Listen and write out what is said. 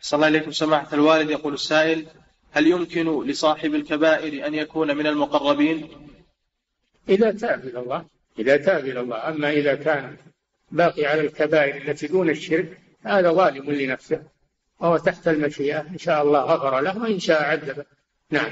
صلى الله عليكم سماحة الوالد. يقول السائل هل يمكن لصاحب الكبائر أن يكون من المقربين؟ إذا تاب إلى الله إذا تاب إلى الله. أما إذا كان باقي على الكبائر التي دون الشرك هذا ظالم لنفسه وهو تحت المشيئة. إن شاء الله غفر له وإن شاء عذبه نعم.